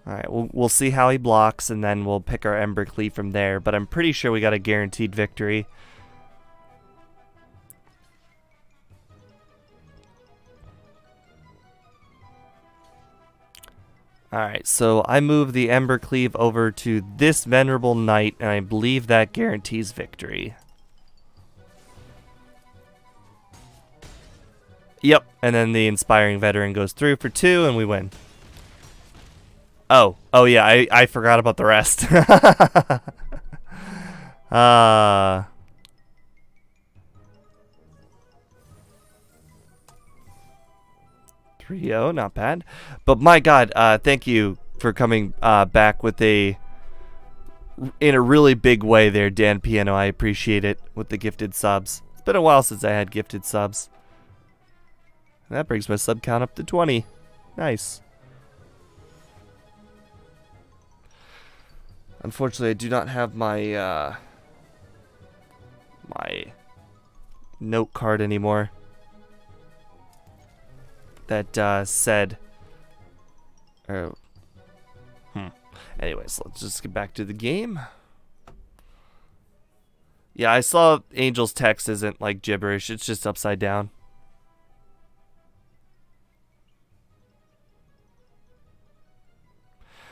Alright, we'll, we'll see how he blocks, and then we'll pick our Embercleave from there. But I'm pretty sure we got a guaranteed victory. Alright, so I move the Embercleave over to this Venerable Knight, and I believe that guarantees victory. Yep, and then the Inspiring Veteran goes through for two, and we win. Oh, oh yeah, I, I forgot about the rest. *laughs* uh... Three oh, not bad. But my God, uh, thank you for coming uh, back with a in a really big way there, Dan Piano. I appreciate it with the gifted subs. It's been a while since I had gifted subs. That brings my sub count up to 20. Nice. Unfortunately, I do not have my uh, my note card anymore. That uh, said, oh, hmm. Anyways, let's just get back to the game. Yeah, I saw Angel's text isn't like gibberish; it's just upside down.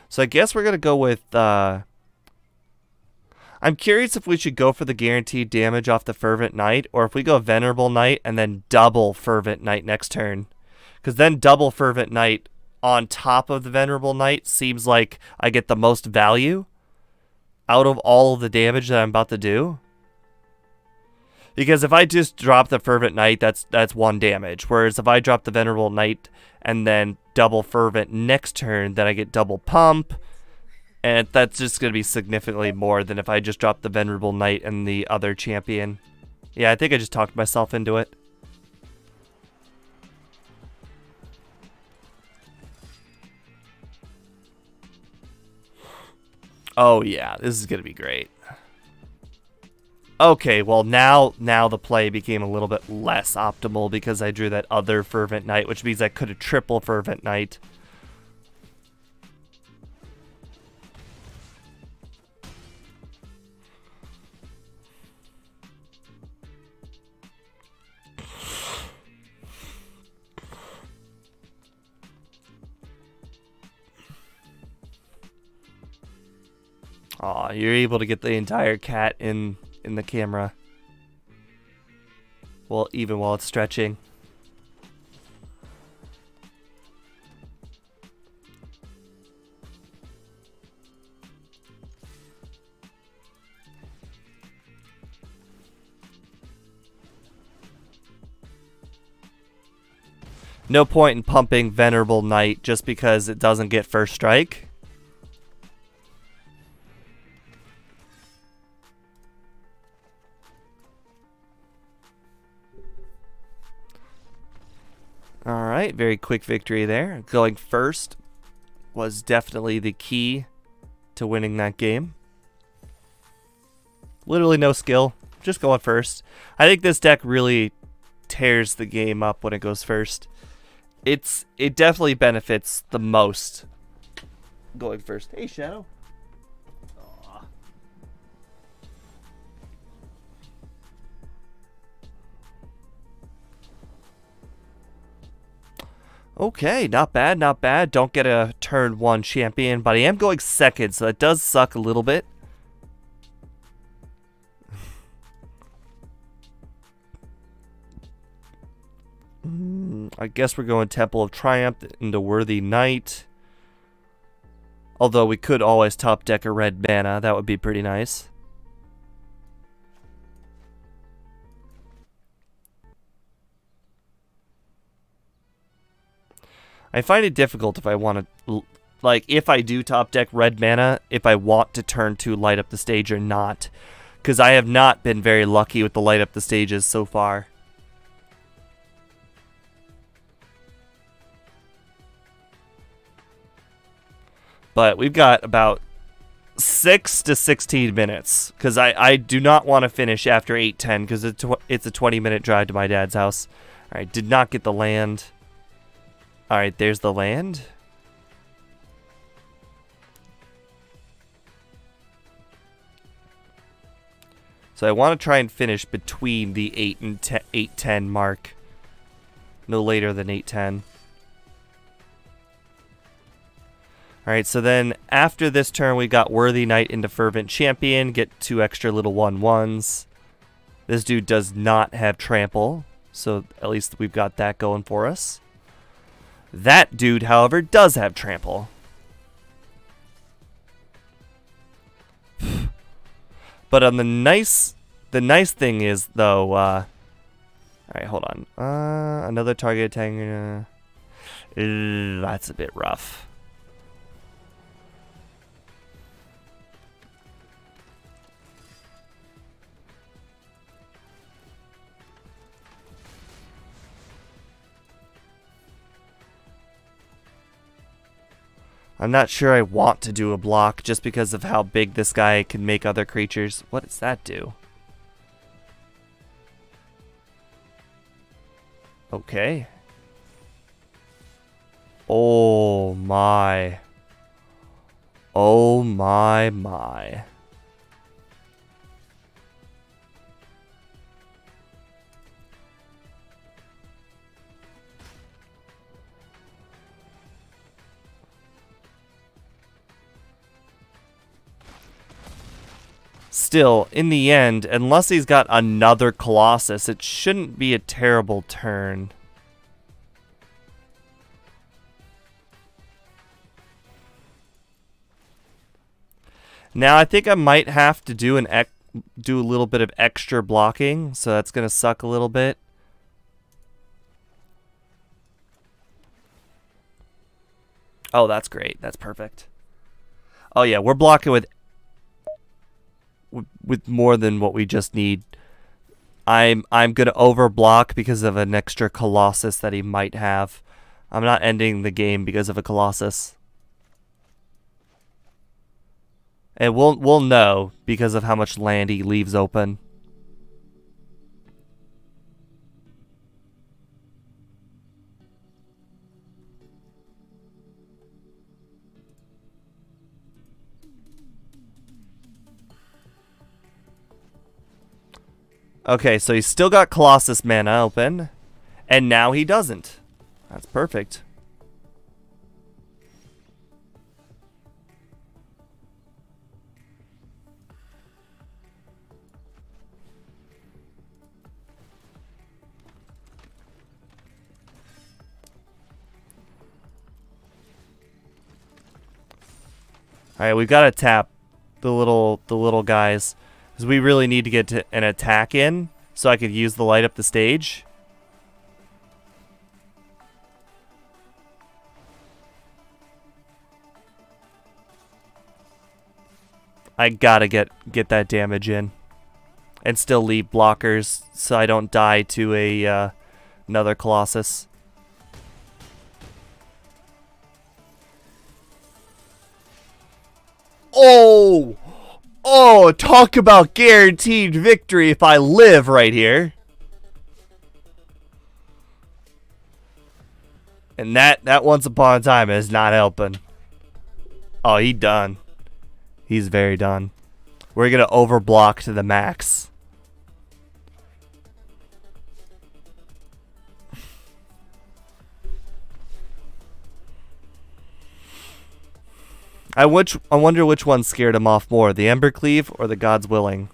So I guess we're gonna go with. Uh, I'm curious if we should go for the guaranteed damage off the Fervent Knight, or if we go Venerable Knight and then double Fervent Knight next turn. Because then double Fervent Knight on top of the Venerable Knight seems like I get the most value out of all of the damage that I'm about to do. Because if I just drop the Fervent Knight, that's that's one damage. Whereas if I drop the Venerable Knight and then double Fervent next turn, then I get double Pump, and that's just going to be significantly more than if I just dropped the Venerable Knight and the other champion. Yeah, I think I just talked myself into it. Oh yeah, this is going to be great. Okay, well now now the play became a little bit less optimal because I drew that other Fervent Knight, which means I could have triple Fervent Knight. Aw, you're able to get the entire cat in in the camera. Well, even while it's stretching. No point in pumping Venerable Knight just because it doesn't get first strike. Very quick victory there. Going first was definitely the key to winning that game. Literally no skill, just going first. I think this deck really tears the game up when it goes first. It's It definitely benefits the most going first. Hey, Shadow. Okay, not bad, not bad. Don't get a turn one champion, but I am going second, so that does suck a little bit. Hmm, I guess we're going Temple of Triumph into Worthy Knight. Although we could always top deck a red mana, that would be pretty nice. I find it difficult if I want to, like, if I do top deck red mana, if I want to turn to light up the stage or not. Because I have not been very lucky with the light up the stages so far. But we've got about 6 to 16 minutes. Because I, I do not want to finish after 8.10 because it's, it's a 20 minute drive to my dad's house. Alright, did not get the land. Alright, there's the land. So I want to try and finish between the 8 and 10, 810 mark. No later than 810. Alright, so then after this turn we got Worthy Knight into Fervent Champion, get two extra little 1-1s. This dude does not have Trample, so at least we've got that going for us. That dude, however, does have Trample. *sighs* But on the nice, the nice thing is though. Uh, all right, hold on. Uh, another target attack. Uh, that's a bit rough. I'm not sure I want to do a block just because of how big this guy can make other creatures. What does that do? Okay. Oh my. Oh my my. Still, in the end, unless he's got another Colossus, it shouldn't be a terrible turn. Now I think I might have to do an do a little bit of extra blocking, so that's going to suck a little bit. Oh, that's great. That's perfect. Oh yeah, we're blocking with with more than what we just need. I'm I'm gonna overblock because of an extra Colossus that he might have. I'm not ending the game because of a Colossus. And we'll we'll know because of how much land he leaves open. Okay, so he's still got Colossus mana open, and now he doesn't. That's perfect. All right, we've got to tap the little the little guys. Because we really need to get to an attack in so I could use the light up the stage. I gotta get get that damage in. And still leave blockers so I don't die to a uh, another Colossus. Oh! Oh, talk about guaranteed victory if I live right here. And that, that once upon a time is not helping. Oh, he done. He's very done. We're going to overblock to the max. I which I wonder which one scared him off more, the Embercleave or the God's Willing.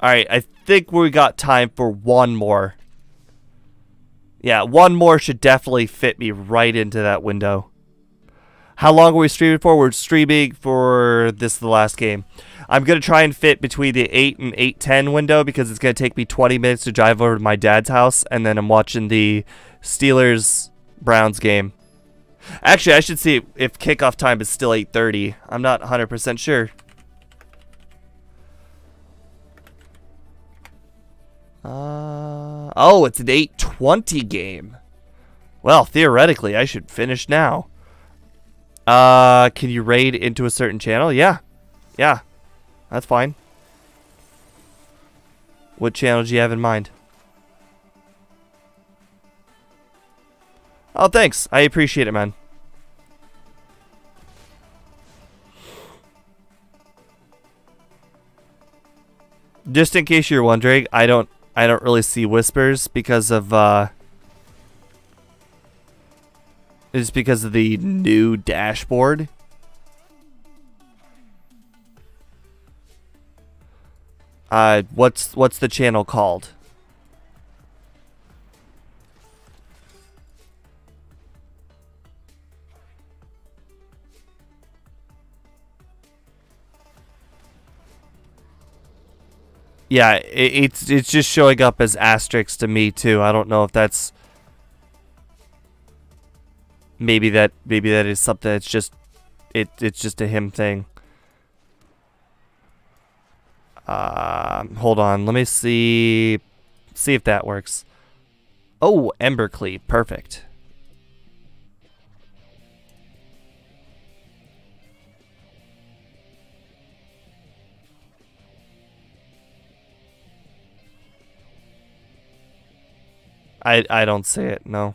Alright, I think we got time for one more. Yeah, one more should definitely fit me right into that window. How long are we streaming for? We're streaming for this the last game. I'm going to try and fit between the 8 and 8.10 window because it's going to take me 20 minutes to drive over to my dad's house. And then I'm watching the Steelers Browns game. Actually, I should see if kickoff time is still 8:30. I'm not 100% sure. Uh, oh, it's an 8:20 game. Well, theoretically, I should finish now. Uh, can you raid into a certain channel? Yeah. Yeah. That's fine. What channel do you have in mind? Oh, thanks. I appreciate it, man. Just in case you're wondering, I don't I don't really see whispers because of uh it's because of the new dashboard. Uh what's what's the channel called? Yeah, it, it's it's just showing up as asterisks to me too. I don't know if that's maybe that maybe that is something that's just it it's just a him thing. Um, hold on, let me see see if that works. Oh, Embercleave, perfect. I I don't see it. No.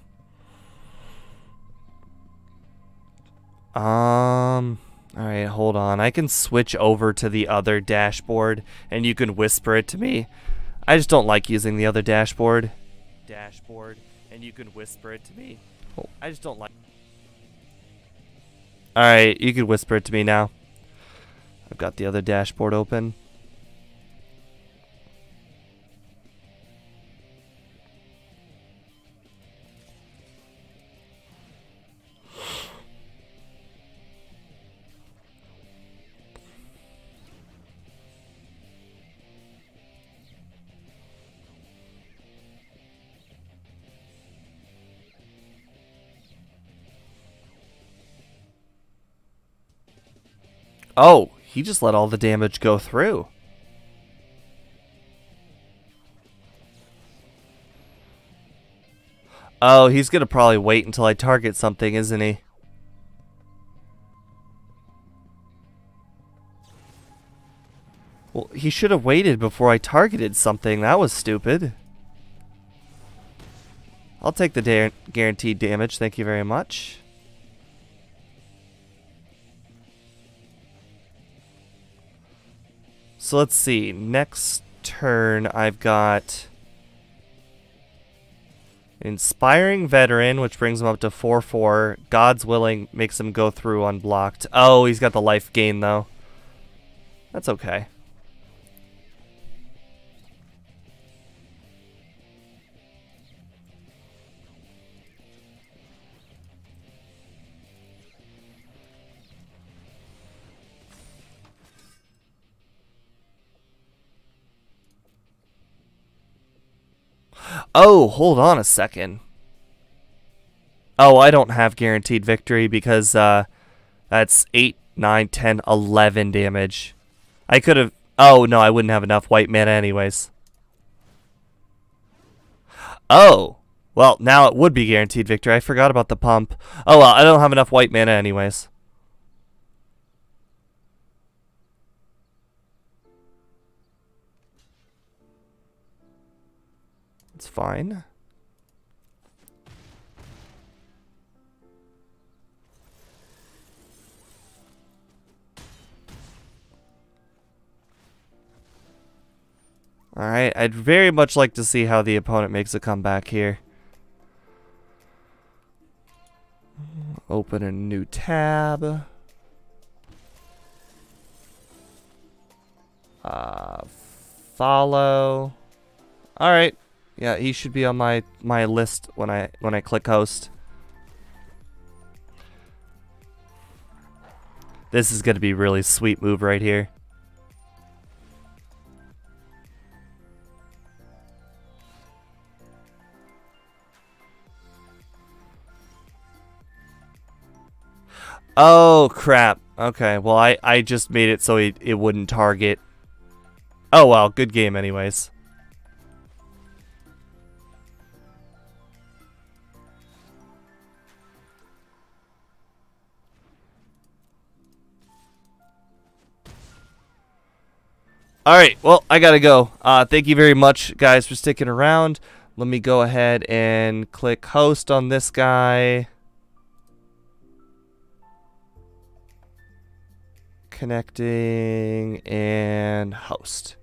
Um. All right, hold on. I can switch over to the other dashboard, and you can whisper it to me. I just don't like using the other dashboard. Dashboard, and you can whisper it to me. I just don't like. All right, you can whisper it to me now. I've got the other dashboard open. Oh, he just let all the damage go through. Oh, he's going to probably wait until I target something, isn't he? Well, he should have waited before I targeted something. That was stupid. I'll take the guaranteed damage. Thank you very much. So let's see. Next turn, I've got Inspiring Veteran, which brings him up to 4-4. God's Willing makes him go through unblocked. Oh, he's got the life gain, though. That's okay. Oh, hold on a second. Oh, I don't have guaranteed victory because uh, that's 8, 9, 10, 11 damage. I could have... Oh, no, I wouldn't have enough white mana anyways. Oh. Well, now it would be guaranteed victory. I forgot about the pump. Oh, well, I don't have enough white mana anyways. Fine. Alright, I'd very much like to see how the opponent makes a comeback here. Open a new tab. Uh, follow. Alright. Yeah, he should be on my my list when I when I click host. This is going to be really sweet move right here. Oh crap. Okay, well I I just made it so it, it wouldn't target. Oh well, good game anyways. All right, well, I gotta go. Uh, thank you very much, guys, for sticking around. Let me go ahead and click host on this guy. Connecting and host.